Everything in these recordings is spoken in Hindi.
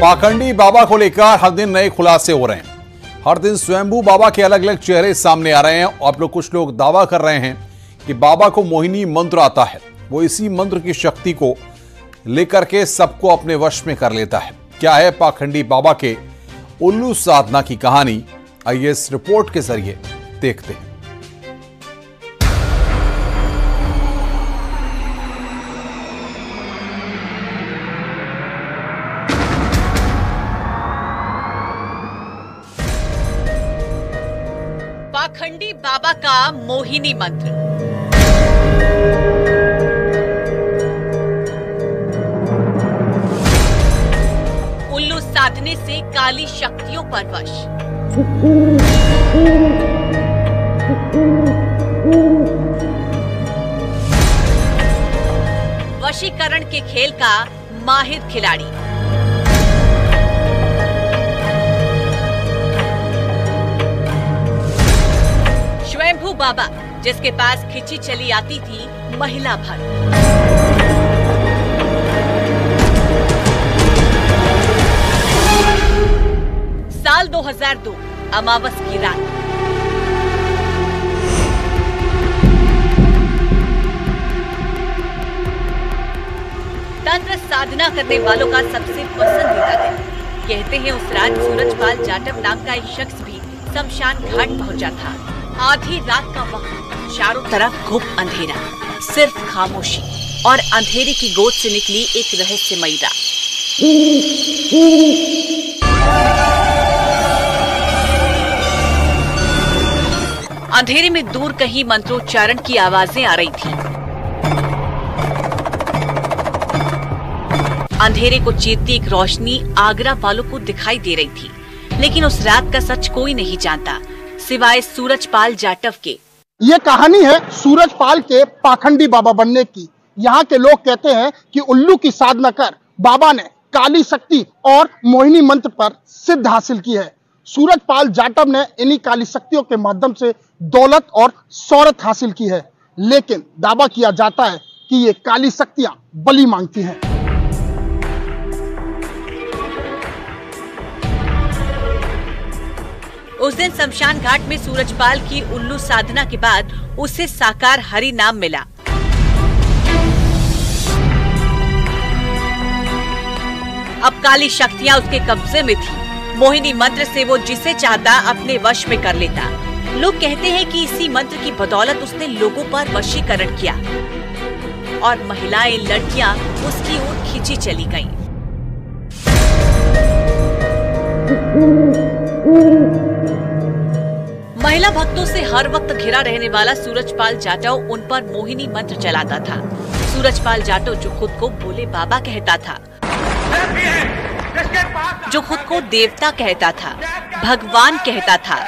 पाखंडी बाबा को लेकर हर दिन नए खुलासे हो रहे हैं। हर दिन स्वयंभू बाबा के अलग अलग चेहरे सामने आ रहे हैं और लोग कुछ लोग दावा कर रहे हैं कि बाबा को मोहिनी मंत्र आता है। वो इसी मंत्र की शक्ति को लेकर के सबको अपने वश में कर लेता है। क्या है पाखंडी बाबा के उल्लू साधना की कहानी? आइए इस रिपोर्ट के ज़रिए देखते हैं। पाखंडी बाबा का मोहिनी मंत्र। उल्लू साधने से काली शक्तियों पर वश। वशीकरण के खेल का माहिर खिलाड़ी। स्वयंभू बाबा, जिसके पास खिंची चली आती थी महिला भर साल 2002 अमावस की रात। तंत्र साधना करने वालों का सबसे पसंदीदा दिन। कहते हैं उस रात सूरजपाल जाटव नाम का एक शख्स भी शमशान घाट पहुँचा था। आधी रात का वक्त, चारों तरफ़ घुप अंधेरा, सिर्फ़ खामोशी और अंधेरे की गोद से निकली एक रहस्यमयी रात। अंधेरे में दूर कहीं मंत्रोच्चारण की आवाज़ें आ रही थी। अंधेरे को चीरती एक रोशनी आगरा वालों को दिखाई दे रही थी, लेकिन उस रात का सच कोई नहीं जानता। सिवाय सूरजपाल जाटव के। ये कहानी है सूरजपाल के पाखंडी बाबा बनने की। यहाँ के लोग कहते हैं कि उल्लू की साधना कर बाबा ने काली शक्ति और मोहिनी मंत्र पर सिद्ध हासिल की है। सूरजपाल जाटव ने इन्हीं काली शक्तियों के माध्यम से दौलत और शौरत हासिल की है। लेकिन दावा किया जाता है कि ये काली शक्तियाँ बलि मांगती हैं। उस दिन शमशान घाट में सूरजपाल की उल्लू साधना के बाद उसे साकार हरि नाम मिला। अब काली शक्तियाँ उसके कब्जे में थी। मोहिनी मंत्र से वो जिसे चाहता अपने वश में कर लेता। लोग कहते हैं कि इसी मंत्र की बदौलत उसने लोगों पर वशीकरण किया। और महिलाएँ, लड़कियाँ, उसकी ओर खींची चली गईं। महिला भक्तों से हर वक्त घिरा रहने वाला सूरजपाल जाटव उन पर मोहिनी मंत्र चलाता था। सूरजपाल जाटव जो खुद को भोले बाबा कहता था। जो खुद को देवता कहता था। भगवान कहता था।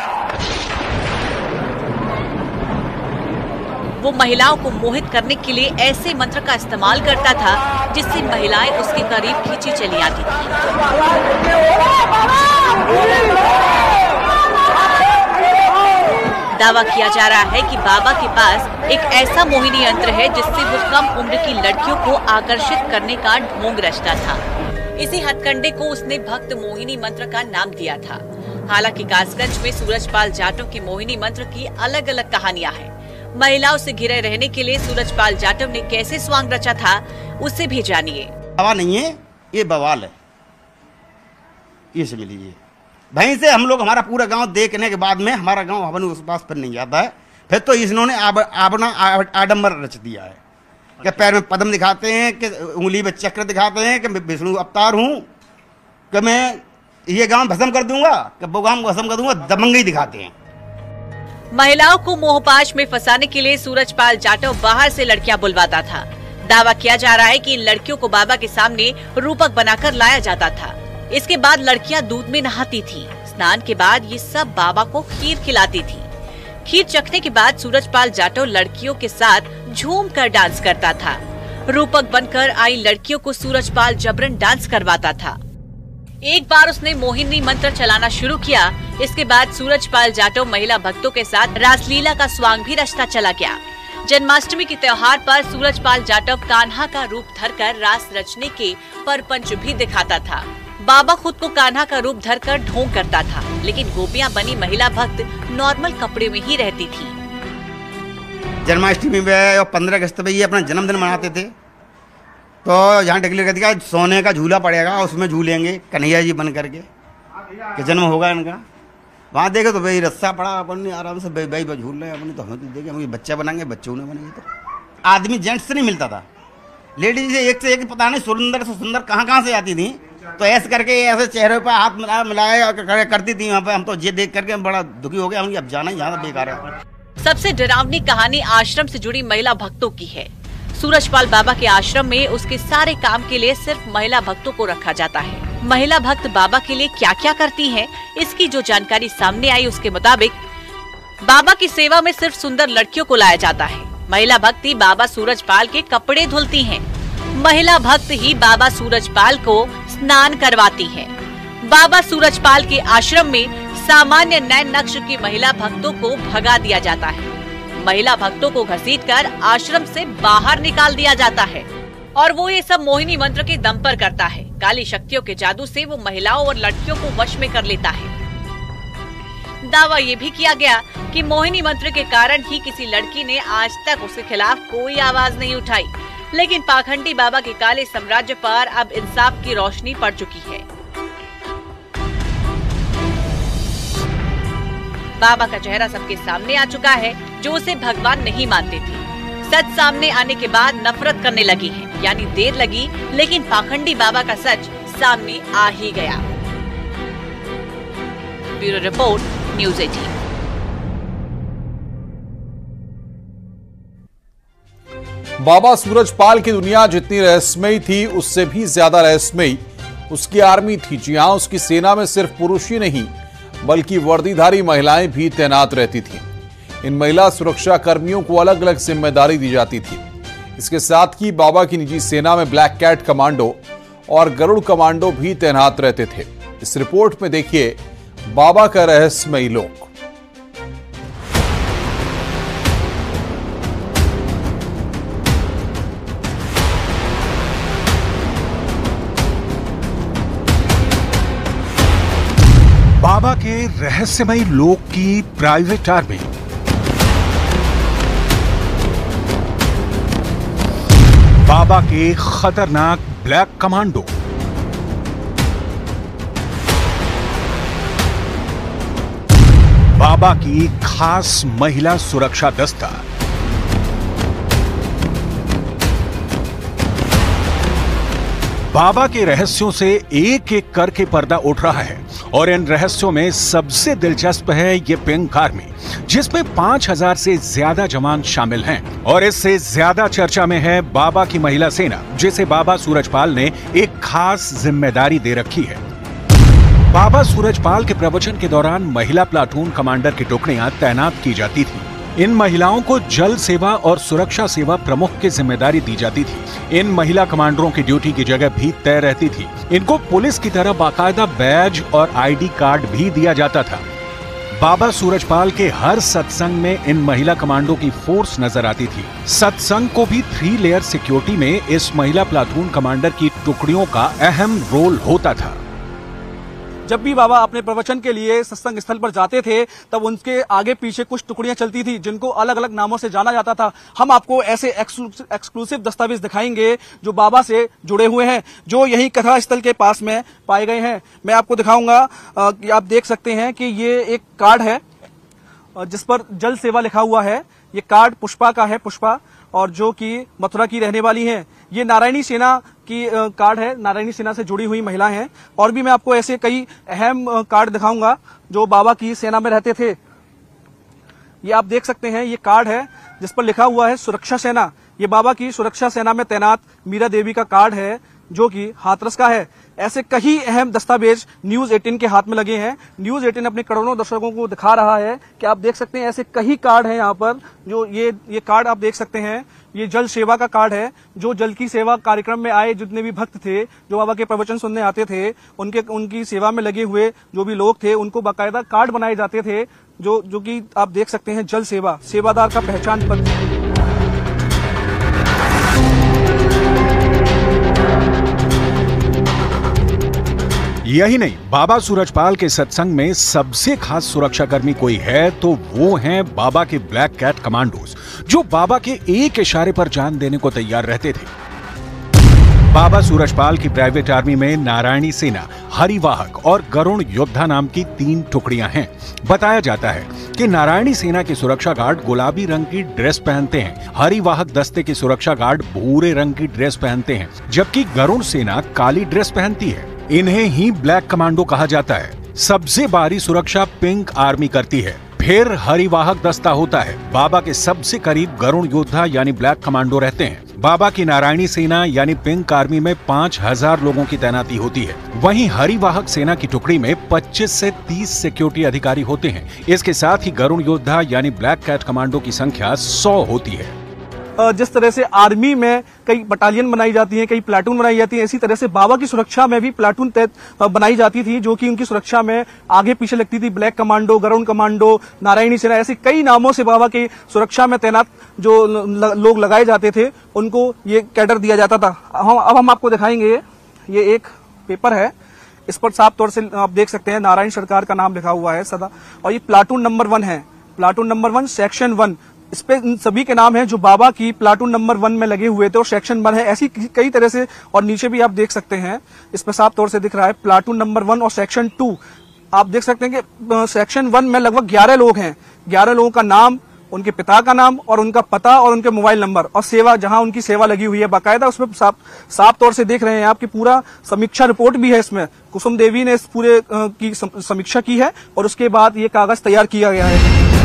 वो महिलाओं को मोहित करने के लिए ऐसे मंत्र का इस्तेमाल करता था, जिससे महिलाएँ उसके करीब खींची चली आती थी। दावा किया जा रहा है कि बाबा के पास एक ऐसा मोहिनी यंत्र है जिससे वो कम उम्र की लड़कियों को आकर्षित करने का ढोंग रचता था। इसी हथकंडे को उसने भक्त मोहिनी मंत्र का नाम दिया था। हालाँकि कासगंज में सूरजपाल जाटव के मोहिनी मंत्र की अलग अलग कहानियाँ हैं। महिलाओं से घिरे रहने के लिए सूरजपाल जाटव ने कैसे स्वांग रचा था, उसे भी जानिए। नहीं है, ये बवाल है। ये समझ लीजिए वहीं से हम लोग हमारा पूरा गाँव देखने के बाद में हमारा गाँव हवन उस पास पर नहीं जाता है। फिर तो इन्होंने आब, अपना आडम्बर रच दिया है कि पैर में पद्म दिखाते हैं कि उंगली में चक्र दिखाते हैं कि मैं विष्णु अवतार हूँ कि मैं ये गाँव भस्म कर दूँगा कि वो गाँव भस्म कर दूँगा दमंगई दिखाते हैं। महिलाओं को मोहपाश में फंसाने के लिए सूरजपाल जाटव बाहर से लड़कियाँ बुलवाता था। दावा किया जा रहा है कि इन लड़कियों को बाबा के सामने रूपक बनाकर लाया जाता था। इसके बाद लड़कियाँ दूध में नहाती थी। स्नान के बाद ये सब बाबा को खीर खिलाती थी। खीर चखने के बाद सूरजपाल जाटव लड़कियों के साथ झूम कर डांस करता था। रूपक बनकर आई लड़कियों को सूरजपाल जबरन डांस करवाता था। एक बार उसने मोहिनी मंत्र चलाना शुरू किया। इसके बाद सूरजपाल जाटव महिला भक्तों के साथ रासलीला का स्वांग भी रचता चला गया। जन्माष्टमी के त्योहार पर सूरजपाल जाटव कान्हा का रूप धरकर रास रचने के परपंच भी दिखाता था। बाबा खुद को कान्हा का रूप धरकर ढोंग करता था, लेकिन गोपियाँ बनी महिला भक्त नॉर्मल कपड़े में ही रहती थी। जन्माष्टमी में और पंद्रह अगस्त में ये अपना जन्मदिन मनाते थे। तो यहाँ डिक्लेयर कर दिया सोने का झूला पड़ेगा, उसमें झूलेंगे, कन्हैया जी बन करके, कि जन्म होगा इनका। वहाँ देखे तो भाई रस्सा पड़ा, अपन आराम से भाई भाई झूल रहे अपने तो हमें तो देखे, हम बच्चा बनाएँगे, बच्चे उन्हें बनेंगे तो। आदमी जेंट्स से नहीं मिलता था। लेडीज़ एक से एक, पता नहीं सुंदर से सुंदर कहाँ कहाँ से आती थी। तो ऐसे करके ऐसे चेहरे पर हाथ मिलाया मिलाया करती थी वहाँ पे। हम तो ये देख करके बड़ा दुखी हो गया हम अब जाना यहाँ बेकार है। सबसे डरावनी कहानी आश्रम से जुड़ी महिला भक्तों की है। सूरजपाल बाबा के आश्रम में उसके सारे काम के लिए सिर्फ़ महिला भक्तों को रखा जाता है। महिला भक्त बाबा के लिए क्या क्या करती हैं, इसकी जो जानकारी सामने आई उसके मुताबिक बाबा की सेवा में सिर्फ़ सुंदर लड़कियों को लाया जाता है। महिला भक्त बाबा सूरजपाल के कपड़े धुलती हैं। महिला भक्त ही बाबा सूरजपाल को स्नान करवाती है। बाबा सूरजपाल के आश्रम में सामान्य नैन नक्श की महिला भक्तों को भगा दिया जाता है। महिला भक्तों को घसीटकर आश्रम से बाहर निकाल दिया जाता है और वो ये सब मोहिनी मंत्र के दम पर करता है। काली शक्तियों के जादू से वो महिलाओं और लड़कियों को वश में कर लेता है। दावा ये भी किया गया कि मोहिनी मंत्र के कारण ही किसी लड़की ने आज तक उसके खिलाफ कोई आवाज़ नहीं उठाई। लेकिन पाखंडी बाबा के काले साम्राज्य पर अब इंसाफ की रोशनी पड़ चुकी है। बाबा का चेहरा सबके सामने आ चुका है, जो उसे भगवान नहीं मानते थे। सच सामने आने के बाद नफरत करने लगी है, यानी देर लगी, लेकिन पाखंडी बाबा का सच सामने आ ही गया। Bureau report, news eighteen. बाबा सूरजपाल की दुनिया जितनी रहस्यमयी थी, उससे भी ज़्यादा रहस्यमयी। उसकी आर्मी थी। जी हाँ, उसकी सेना में सिर्फ़ पुरुष ही नहीं, बल्कि वर्दीधारी महिलाएँ भी तैनात रहती थीं। इन महिला सुरक्षा कर्मियों को अलग अलग ज़िम्मेदारी दी जाती थी। इसके साथ ही बाबा की निजी सेना में ब्लैक कैट कमांडो और गरुड़ कमांडो भी तैनात रहते थे। इस रिपोर्ट में देखिए, बाबा का रहस्यमयी लोक। रहस्यमयी लोक की प्राइवेट आर्मी। बाबा के खतरनाक ब्लैक कमांडो। बाबा की खास महिला सुरक्षा दस्ता। बाबा के रहस्यों से एक एक करके पर्दा उठ रहा है और इन रहस्यों में सबसे दिलचस्प है ये पिंक आर्मी जिसमें 5000 से ज़्यादा जवान शामिल हैं। और इससे ज़्यादा चर्चा में है बाबा की महिला सेना, जिसे बाबा सूरजपाल ने एक खास ज़िम्मेदारी दे रखी है। बाबा सूरजपाल के प्रवचन के दौरान महिला प्लाटून कमांडर की टुकड़ियाँ तैनात की जाती थी। इन महिलाओं को जल सेवा और सुरक्षा सेवा प्रमुख की ज़िम्मेदारी दी जाती थी। इन महिला कमांडरों की ड्यूटी की जगह भी तय रहती थी। इनको पुलिस की तरह बाकायदा बैज और आईडी कार्ड भी दिया जाता था। बाबा सूरजपाल के हर सत्संग में इन महिला कमांडो की फोर्स नज़र आती थी। सत्संग को भी थ्री लेयर सिक्योरिटी में इस महिला प्लाटून कमांडर की टुकड़ियों का अहम रोल होता था। जब भी बाबा अपने प्रवचन के लिए सत्संग स्थल पर जाते थे, तब उनके आगे पीछे कुछ टुकड़ियाँ चलती थी, जिनको अलग अलग नामों से जाना जाता था। हम आपको ऐसे एक्सक्लूसिव दस्तावेज़ दिखाएँगे जो बाबा से जुड़े हुए हैं, जो यही कथा स्थल के पास में पाए गए हैं। मैं आपको दिखाऊँगा आप देख सकते हैं कि ये एक कार्ड है जिस पर जल सेवा लिखा हुआ है। ये कार्ड पुष्पा का है, पुष्पा, और जो कि मथुरा की रहने वाली हैं। ये नारायणी सेना की कार्ड है। नारायणी सेना से जुड़ी हुई महिलाएँ हैं। और भी मैं आपको ऐसे कई अहम कार्ड दिखाऊँगा, जो बाबा की सेना में रहते थे। ये आप देख सकते हैं, ये कार्ड है, जिस पर लिखा हुआ है, सुरक्षा सेना। ये बाबा की सुरक्षा सेना में तैनात मीरा देवी का कार्ड है, जो कि हाथरस का है। ऐसे कई अहम दस्तावेज़ न्यूज़ 18 के हाथ में लगे हैं। न्यूज़ 18 अपने करोड़ों दर्शकों को दिखा रहा है कि आप देख सकते हैं, ऐसे कई कार्ड हैं यहाँ पर, जो ये ये कार्ड आप देख सकते हैं। ये जल सेवा का कार्ड है, जो जल की सेवा कार्यक्रम में आए जितने भी भक्त थे, जो बाबा के प्रवचन सुनने आते थे, उनके, उनकी सेवा में लगे हुए जो भी लोग थे, उनको बाकायदा कार्ड बनाए जाते थे, जो जो कि आप देख सकते हैं जल सेवा, सेवादार का पहचान पत्र। यही नहीं, बाबा सूरजपाल के सत्संग में सबसे खास सुरक्षाकर्मी कोई है तो वो हैं बाबा के ब्लैक कैट कमांडोज, जो बाबा के एक इशारे पर जान देने को तैयार रहते थे। बाबा सूरजपाल की प्राइवेट आर्मी में नारायणी सेना, हरिवाहक और गरुण योद्धा नाम की तीन टुकड़ियाँ हैं। बताया जाता है कि नारायणी सेना के सुरक्षा गार्ड गुलाबी रंग की ड्रेस पहनते हैं। हरिवाहक दस्ते के सुरक्षा गार्ड भूरे रंग की ड्रेस पहनते हैं। जबकि गरुण सेना काली ड्रेस पहनती है। इन्हें ही ब्लैक कमांडो कहा जाता है। सबसे बारी सुरक्षा पिंक आर्मी करती है। फिर हरिवाहक दस्ता होता है। बाबा के सबसे करीब गरुण योद्धा यानी ब्लैक कमांडो रहते हैं। बाबा की नारायणी सेना यानी पिंक आर्मी में पाँच हज़ार लोगों की तैनाती होती है। वहीं हरिवाहक सेना की टुकड़ी में 25 से 30 सिक्योरिटी अधिकारी होते हैं। इसके साथ ही गरुण योद्धा यानी ब्लैक कैट कमांडो की संख्या 100 होती है। जिस तरह से आर्मी में कई बटालियन बनाई जाती हैं, कई प्लाटून बनाई जाती हैं, इसी तरह से बाबा की सुरक्षा में भी प्लाटून बनाई जाती थी, जो कि उनकी सुरक्षा में आगे पीछे लगती थी। Black commando Garud commando Narayani Sena ऐसे कई नामों से बाबा की सुरक्षा में तैनात जो लोग लगाए जाते थे, उनको ये कैडर दिया जाता था। अब हम आपको दिखाएँगे ये एक पेपर है। इस पर साफ़ तौर से आप देख सकते हैं, नारायण सरकार का नाम लिखा हुआ है सदा। और ये प्लाटून नंबर वन है। Platoon number one section one इस पे इन सभी के नाम हैं जो बाबा की प्लाटून नंबर वन में लगे हुए थे और सेक्शन वन है। ऐसी कई तरह से और नीचे भी आप देख सकते हैं। इस पे साफ़ तौर से दिख रहा है, प्लाटून नंबर वन और सेक्शन टू। आप देख सकते हैं कि सेक्शन वन में लगभग ग्यारह लोग हैं। ग्यारह लोगों का नाम, उनके पिता का नाम और उनका पता और उनके मोबाइल नंबर और सेवा, जहाँ उनकी सेवा लगी हुई है बाकायदा उसमें साफ़ साफ़ तौर से देख रहे हैं आपकी पूरा समीक्षा रिपोर्ट भी है इसमें। कुसुम देवी ने इस पूरे की समीक्षा की है और उसके बाद ये कागज़ तैयार किया गया है।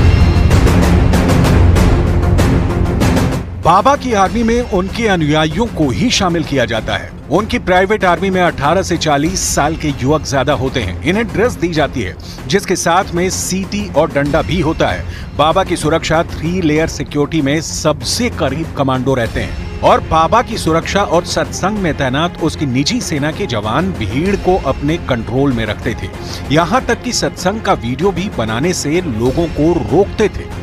बाबा की आर्मी में उनके अनुयायियों को ही शामिल किया जाता है। उनकी प्राइवेट आर्मी में 18 से 40 साल के युवक ज़्यादा होते हैं। इन्हें ड्रेस दी जाती है, जिसके साथ में सीटी और डंडा भी होता है। बाबा की सुरक्षा थ्री लेयर सिक्योरिटी में सबसे करीब कमांडो रहते हैं। और बाबा की सुरक्षा और सत्संग में तैनात उसकी निजी सेना के जवान भीड़ को अपने कंट्रोल में रखते थे। यहाँ तक कि सत्संग का वीडियो भी बनाने से लोगों को रोकते थे।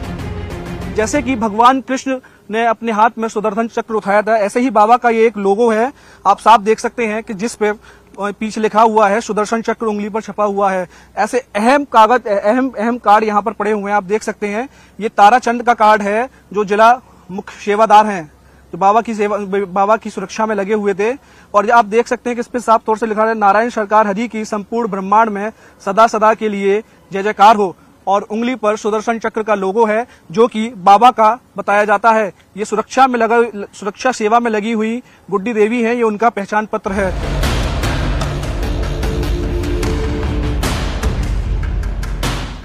जैसे कि भगवान कृष्ण ने अपने हाथ में सुदर्शन चक्र उठाया था। ऐसे ही बाबा का ये एक लोगो है। आप साफ़ देख सकते हैं कि जिस पे पीछे लिखा हुआ है, सुदर्शन चक्र उंगली पर छपा हुआ है। ऐसे अहम कागज़ अहम अहम कार्ड यहाँ पर पड़े हुए हैं। आप देख सकते हैं, ये ताराचंद का कार्ड है, जो जिला मुख्य सेवादार हैं, जो बाबा की सेवा, बाबा की सुरक्षा में लगे हुए थे। और आप देख सकते हैं कि इस पे साफ़ तौर से लिखा है, नारायण सरकार हरि की संपूर्ण ब्रह्मांड में सदा सदा के लिए जय जयकार हो। और उंगली पर सुदर्शन चक्र का लोगो है, जो कि बाबा का बताया जाता है। ये सुरक्षा में लगा, सुरक्षा सेवा में लगी हुई गुड्डी देवी है, ये उनका पहचान पत्र है।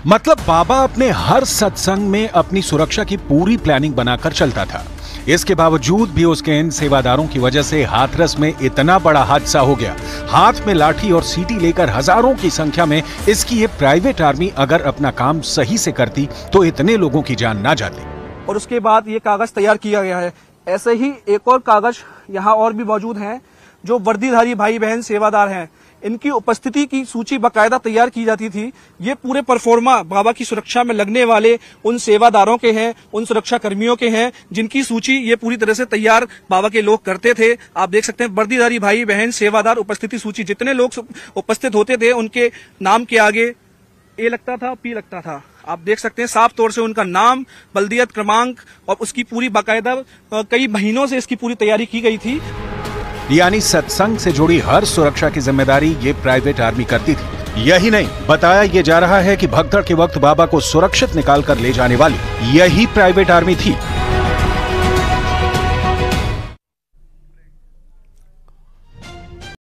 मतलब बाबा अपने हर सत्संग में अपनी सुरक्षा की पूरी प्लानिंग बनाकर चलता था। इसके बावजूद भी उसके इन सेवादारों की वजह से हाथरस में इतना बड़ा हादसा हो गया। हाथ में लाठी और सीटी लेकर हज़ारों की संख्या में इसकी ये प्राइवेट आर्मी अगर अपना काम सही से करती तो इतने लोगों की जान ना जाती। और उसके बाद ये कागज़ तैयार किया गया है। ऐसे ही एक और कागज़ यहाँ और भी मौजूद हैं, जो वर्दीधारी भाई बहन सेवादार हैं। इनकी उपस्थिति की सूची बकायदा तैयार की जाती थी। ये पूरे परफॉर्मा बाबा की सुरक्षा में लगने वाले उन सेवादारों के हैं, उन सुरक्षा कर्मियों के हैं, जिनकी सूची ये पूरी तरह से तैयार बाबा के लोग करते थे। आप देख सकते हैं, वर्दीधारी भाई, बहन, सेवादार, उपस्थिति सूची, जितने लोग उपस्थित होते थे, उनके नाम के आगे ए लगता था, पी लगता था। आप देख सकते हैं, साफ़ तौर से उनका नाम, बल्दियत क्रमांक और उसकी पूरी बाकायदा कई महीनों से इसकी पूरी तैयारी की गई थी। यानी सत्संग से जुड़ी हर सुरक्षा की ज़िम्मेदारी ये प्राइवेट आर्मी करती थी। यही नहीं, बताया ये जा रहा है कि भगदड़ के वक्त बाबा को सुरक्षित निकाल कर ले जाने वाली यही प्राइवेट आर्मी थी।